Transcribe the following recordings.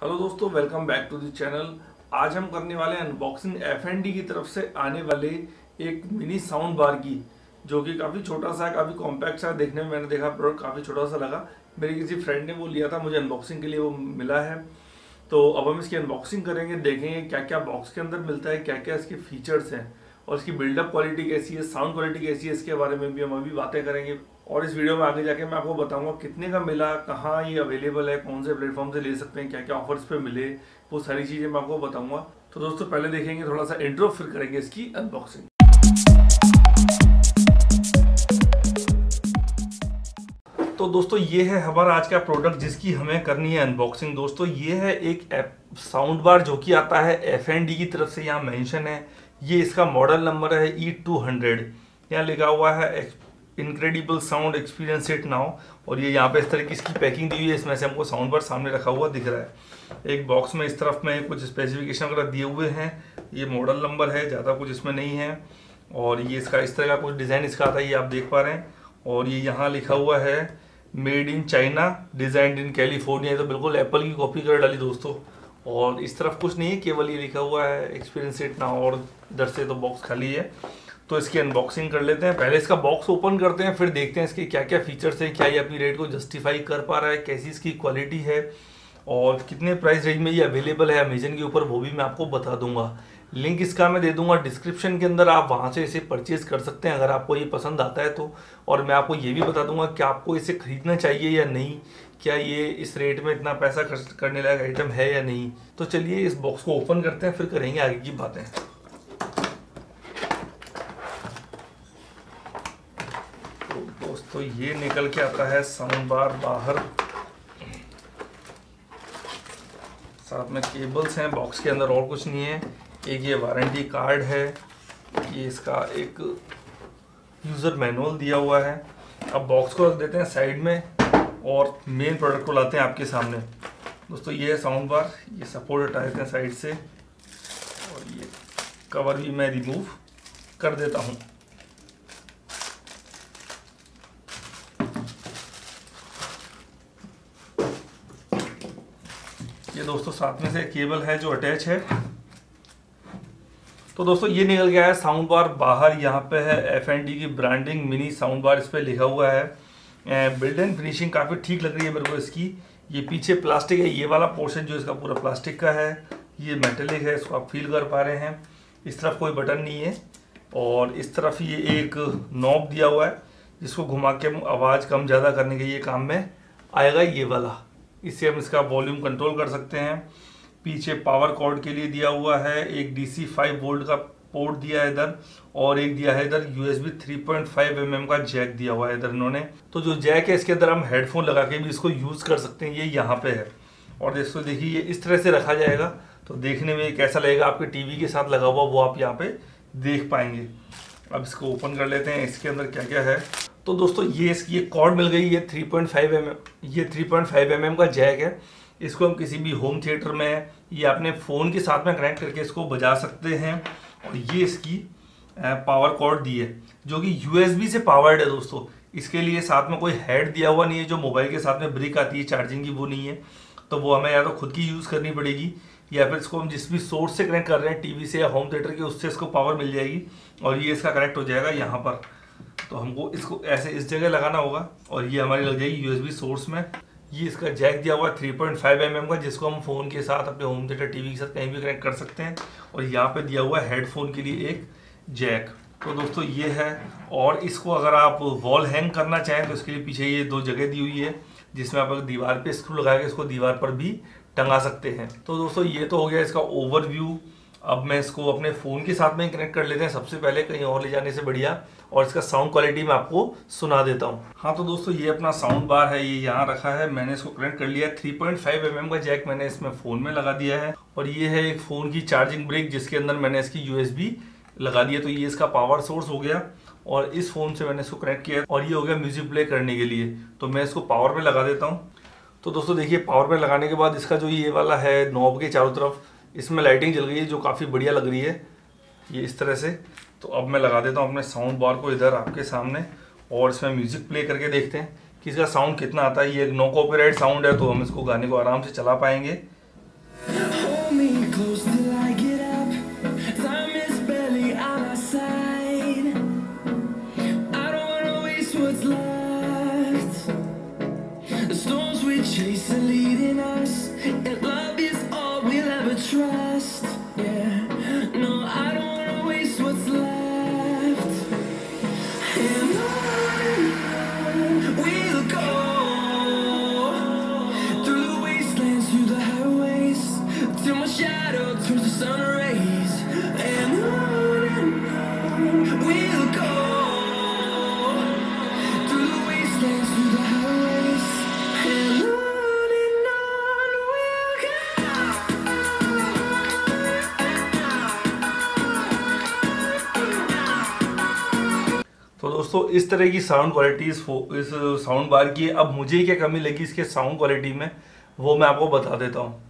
Hello दोस्तों welcome back to the channel आज हम करने वाले अनबॉक्सिंग एफ़ की तरफ़ से आने वाले एक मिनी साउंड बार की, जो कि काफ़ी छोटा सा है काफ़ी कॉम्पैक्ट सा। देखने में मैंने देखा प्रोडक्ट काफ़ी छोटा सा लगा। मेरे किसी फ्रेंड ने वो लिया था, मुझे अनबॉक्सिंग के लिए वो मिला है। तो अब हम इसकी अनबॉक्सिंग करेंगे, देखेंगे क्या क्या बॉक्स के अंदर मिलता है क्या क्या इसके फीचर्स हैं, और इसकी बिल्डअप क्वालिटी कैसी है साउंड क्वालिटी कैसी है, इसके बारे में भी हम अभी बातें करेंगे। और इस वीडियो में आगे जाके मैं आपको बताऊँगा कितने का मिला, कहाँ ये अवेलेबल है, कौन से प्लेटफॉर्म से ले सकते हैं क्या क्या ऑफर्स पे मिले, वो सारी चीज़ें मैं आपको बताऊँगा। तो दोस्तों, पहले देखेंगे थोड़ा सा इंट्रो फिर करेंगे इसकी अनबॉक्सिंग तो दोस्तों, ये है हमारा आज का प्रोडक्ट जिसकी हमें करनी है अनबॉक्सिंग दोस्तों, ये है एक साउंड बार जो कि आता है एफएनडी की तरफ़ से यहाँ मेंशन है। ये इसका मॉडल नंबर है ई टू हंड्रेड यहाँ लिखा हुआ है incredible sound experience it now और ये यहाँ पे इस तरह की इसकी पैकिंग दी हुई है, इसमें से हमको साउंड बार सामने रखा हुआ दिख रहा है। एक बॉक्स में इस तरफ़ में कुछ स्पेसिफिकेशन वगैरह दिए हुए हैं, ये मॉडल नंबर है, ज़्यादा कुछ इसमें नहीं है। और ये इसका, इस तरह का कुछ डिज़ाइन इसका आता है, ये आप देख पा रहे हैं। और ये यहाँ लिखा हुआ है made in China designed in California तो बिल्कुल एप्पल की कॉपी कर डाली दोस्तों। और इस तरफ़ कुछ नहीं है, केवल ये लिखा हुआ है एक्सपीरियंस इट ना और इधर से तो बॉक्स खाली है। तो इसकी अनबॉक्सिंग कर लेते हैं। पहले इसका बॉक्स ओपन करते हैं, फिर देखते हैं इसके क्या क्या फीचर्स है, क्या ये अपनी रेट को जस्टिफाई कर पा रहा है, कैसी इसकी क्वालिटी है और कितने प्राइस रेंज में ये अवेलेबल है अमेजन के ऊपर, वो भी मैं आपको बता दूँगा। लिंक इसका मैं दे दूँगा डिस्क्रिप्शन के अंदर, आप वहाँ से इसे परचेज कर सकते हैं अगर आपको ये पसंद आता है तो। और मैं आपको ये भी बता दूँगा कि आपको इसे खरीदना चाहिए या नहीं, क्या ये इस रेट में इतना पैसा खर्च करने लायक आइटम है या नहीं। तो चलिए इस बॉक्स को ओपन करते हैं, फिर करेंगे आगे की बातें तो दोस्तों, ये निकल के आता है साउंड बाहर। साथ में केबल्स हैं बॉक्स के अंदर और कुछ नहीं है। एक ये वारंटी कार्ड है, ये इसका एक यूज़र मैनुअल दिया हुआ है। अब बॉक्स को रख देते हैं साइड में और मेन प्रोडक्ट को लाते हैं आपके सामने। दोस्तों, ये है साउंड बार ये सपोर्ट हटा देते हैं साइड से। और ये कवर भी मैं रिमूव कर देता हूँ। ये दोस्तों साथ में से केबल है जो अटैच है। तो दोस्तों ये निकल गया है साउंड बार बाहर, यहाँ पे है एफ़ की ब्रांडिंग मिनी साउंड बार इस पर लिखा हुआ है। बिल्ड एंड फिनिशिंग काफ़ी ठीक लग रही है मेरे को इसकी। ये पीछे प्लास्टिक है, ये वाला पोर्शन जो इसका पूरा प्लास्टिक का है, ये मेटेलिक है, इसको आप फील कर पा रहे हैं। इस तरफ़ कोई बटन नहीं है और इस तरफ़ ये एक नॉब दिया हुआ है, जिसको घुमा के आवाज़ कम ज़्यादा करने के ये काम में आएगा ये वाला। इससे हम इसका वॉल्यूम कंट्रोल कर सकते हैं। पीछे पावर कॉर्ड के लिए दिया हुआ है, एक डीसी 5 वोल्ट का पोर्ट दिया है इधर, और एक दिया है इधर यूएसबी 3.5 पॉइंट mm का जैक दिया हुआ है इधर इन्होंने। तो जो जैक है, इसके अंदर हम हेडफोन लगा के भी इसको यूज़ कर सकते हैं, ये यहाँ पे है। और दोस्तों देखिए, ये इस तरह से रखा जाएगा। तो देखने में कैसा लगेगा? आपके टीवी के साथ लगा हुआ, वो आप यहाँ पे देख पाएँगे। अब इसको ओपन कर लेते हैं। इसके अंदर क्या क्या है? तो दोस्तों, ये इसकी एक कॉर्ड मिल गई, ये 3.5 पॉइंट mm ये 3.5 पॉइंट mm का जैक है। इसको हम किसी भी होम थिएटर में या अपने फ़ोन के साथ में कनेक्ट करके इसको बजा सकते हैं। और ये इसकी पावर कॉर्ड दी है, जो कि यूएसबी से पावर्ड है दोस्तों। इसके लिए साथ में कोई हेड दिया हुआ नहीं है, जो मोबाइल के साथ में ब्रिक आती है चार्जिंग की वो नहीं है। तो वो हमें या तो खुद की यूज़ करनी पड़ेगी, या फिर इसको हम जिस भी सोर्स से कनेक्ट कर रहे हैं टीवी से या होम थिएटर के, उससे इसको पावर मिल जाएगी। और ये इसका कनेक्ट हो जाएगा यहाँ पर। तो हमको इसको ऐसे इस जगह लगाना होगा और ये हमारी लग जाएगी यूएसबी सोर्स में। ये इसका जैक दिया हुआ थ्री पॉइंट फाइव एम का, जिसको हम फ़ोन के साथ अपने होम थिएटर टीवी के साथ कहीं भी कनेक्ट कर सकते हैं। और यहाँ पे दिया हुआ हेडफोन के लिए एक जैक तो दोस्तों, ये है। और इसको अगर आप वॉल हैंग करना चाहें तो इसके लिए पीछे ये दो जगह दी हुई है, जिसमें आप दीवार पे स्क्रू लगा के इसको दीवार पर भी टंगा सकते हैं। तो दोस्तों, ये तो हो गया इसका ओवरव्यू अब मैं इसको अपने फ़ोन के साथ में कनेक्ट कर लेते हैं सबसे पहले कहीं और ले जाने से बढ़िया, और इसका साउंड क्वालिटी मैं आपको सुना देता हूँ। हाँ तो दोस्तों, ये अपना साउंड बार है, ये यहाँ रखा है। मैंने इसको कनेक्ट कर लिया है। थ्री पॉइंट फाइव एम का जैक मैंने इसमें फ़ोन में लगा दिया है। और ये है एक फ़ोन की चार्जिंग ब्रेक जिसके अंदर मैंने इसकी यूएसबी लगा दिया तो ये इसका पावर सोर्स हो गया, और इस फ़ोन से मैंने इसको कनेक्ट किया और ये हो गया म्यूज़िक प्ले करने के लिए। तो मैं इसको पावर पे लगा देता हूँ। तो दोस्तों, देखिए पावर पे लगाने के बाद इसका जो ये वाला है नॉब के चारों तरफ़ इसमें लाइटिंग चल गई है, जो काफ़ी बढ़िया लग रही है, ये इस तरह से। तो अब मैं लगा देता हूँ अपने साउंड बार को इधर आपके सामने, और इसमें म्यूज़िक प्ले करके देखते हैं कि इसका साउंड कितना आता है। ये एक नो कॉपीराइट साउंड है तो हम इसको गाने को आराम से चला पाएँगे। Close till I दोस्तों, इस तरह की साउंड क्वालिटी इस साउंड बार की अब मुझे क्या कमी लगी इसके साउंड क्वालिटी में, वो मैं आपको बता देता हूँ।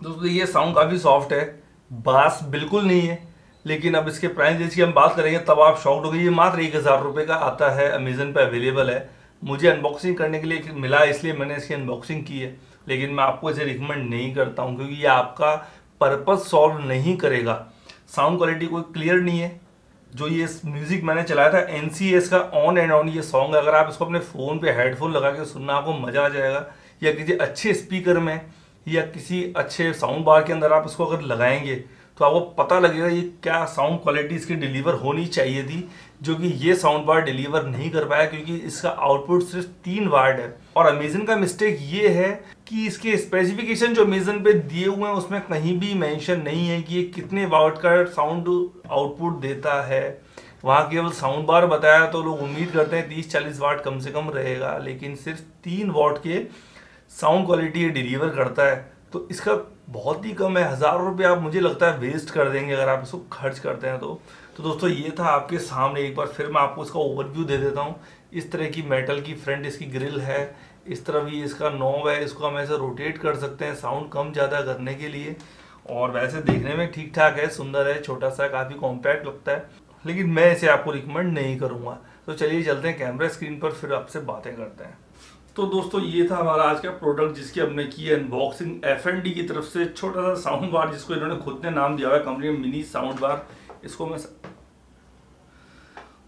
दोस्तों, ये साउंड काफ़ी सॉफ्ट है बास बिल्कुल नहीं है, लेकिन अब इसके प्राइस की हम बात करेंगे, तब आप शॉक्ड हो गए ये मात्र एक हज़ार रुपये का आता है अमेजन पे अवेलेबल है। मुझे अनबॉक्सिंग करने के लिए मिला, इसलिए मैंने इसकी अनबॉक्सिंग की है, लेकिन मैं आपको इसे रिकमेंड नहीं करता हूँ, क्योंकि ये आपका पर्पज सॉल्व नहीं करेगा। साउंड क्वालिटी कोई क्लियर नहीं है जो ये म्यूज़िक मैंने चलाया था एनसीएस का ऑन एंड ऑन ये सॉन्ग अगर आप इसको अपने फ़ोन पे हेडफोन लगा के सुनना, आपको मज़ा आ जाएगा। या किसी अच्छे स्पीकर में, या किसी अच्छे साउंड बार के अंदर आप इसको अगर लगाएँगे तो आपको पता लगेगा ये क्या साउंड क्वालिटी इसकी डिलीवर होनी चाहिए थी, जो कि ये साउंड बार डिलीवर नहीं कर पाया क्योंकि इसका आउटपुट सिर्फ़ तीन वार्ड है। और अमेजन का मिस्टेक ये है कि इसके स्पेसिफिकेशन जो अमेजन पे दिए हुए हैं, उसमें कहीं भी मेंशन नहीं है कि ये कितने वाट का साउंड आउटपुट देता है। वहाँ केवल साउंड बार बताया तो लोग उम्मीद करते हैं तीस चालीस वाट कम से कम रहेगा, लेकिन सिर्फ़ तीन वाट के साउंड क्वालिटी ये डिलीवर करता है। तो इसका बहुत ही कम है, हज़ार रुपये आप मुझे लगता है वेस्ट कर देंगे अगर आप इसको खर्च करते हैं तो। तो दोस्तों ये था आपके सामने एक बार, फिर मैं आपको इसका ओवरव्यू दे देता हूँ। इस तरह की मेटल की फ्रंट इसकी ग्रिल है, इस तरह भी इसका नॉब है, इसको हम ऐसे रोटेट कर सकते हैं साउंड कम ज़्यादा करने के लिए। और वैसे देखने में ठीक ठाक है, सुंदर है छोटा सा काफ़ी कॉम्पैक्ट लगता है, लेकिन मैं इसे आपको रिकमेंड नहीं करूँगा। तो चलिए चलते हैं कैमरा स्क्रीन पर, फिर आपसे बातें करते हैं। तो दोस्तों, ये था हमारा आज का प्रोडक्ट जिसकी हमने की अनबॉक्सिंग एफ़ एन डी की तरफ़ से। छोटा सा साउंड बार जिसको इन्होंने खुद ने नाम दिया हुआ कंपनी मिनी साउंड बार इसको मैं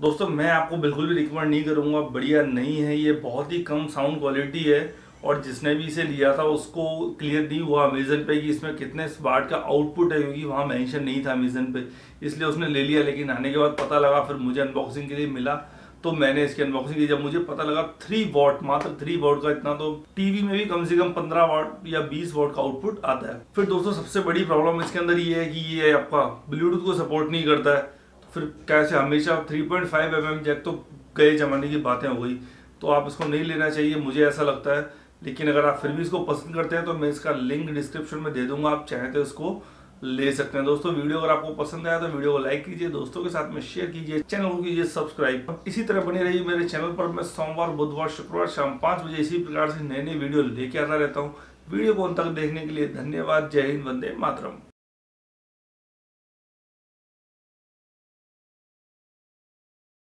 दोस्तों, मैं आपको बिल्कुल भी रिकमेंड नहीं करूँगा। बढ़िया नहीं है ये, बहुत ही कम साउंड क्वालिटी है। और जिसने भी इसे लिया था, उसको क्लियर नहीं हुआ अमेजन पे कि इसमें कितने वाट का आउटपुट है, क्योंकि वहाँ मेंशन नहीं था अमेजन पे। इसलिए उसने ले लिया, लेकिन आने के बाद पता लगा, फिर मुझे अनबॉक्सिंग के लिए मिला। तो मैंने इसकी अनबॉक्सिंग की। जब मुझे पता लगा थ्री वॉट मात्र थ्री वॉट का इतना तो टीवी में भी कम से कम पंद्रह वॉट या बीस वॉट का आउटपुट आता है। फिर दोस्तों, सबसे बड़ी प्रॉब्लम इसके अंदर ये है कि ये आपका ब्लूटूथ को सपोर्ट नहीं करता है। तो फिर कैसे, हमेशा थ्री पॉइंट जैक तो गए जमाने की बातें हो गई। तो आप इसको नहीं लेना चाहिए, मुझे ऐसा लगता है। लेकिन अगर आप फिर भी इसको पसंद करते हैं तो मैं इसका लिंक डिस्क्रिप्शन में दे दूँगा। आप चाहें तो इसको ले सकते हैं। दोस्तों, वीडियो अगर आपको पसंद आया तो वीडियो को लाइक कीजिए, दोस्तों के साथ में शेयर कीजिए चैनल को कीजिए सब्सक्राइब इसी तरह बनी रहिए मेरे चैनल पर। मैं सोमवार, बुधवार, शुक्रवार शाम पाँच बजे इसी प्रकार से नए नए वीडियो लेके आता रहता हूँ। वीडियो को अंत तक देखने के लिए धन्यवाद। जय हिंद, वंदे मातरम।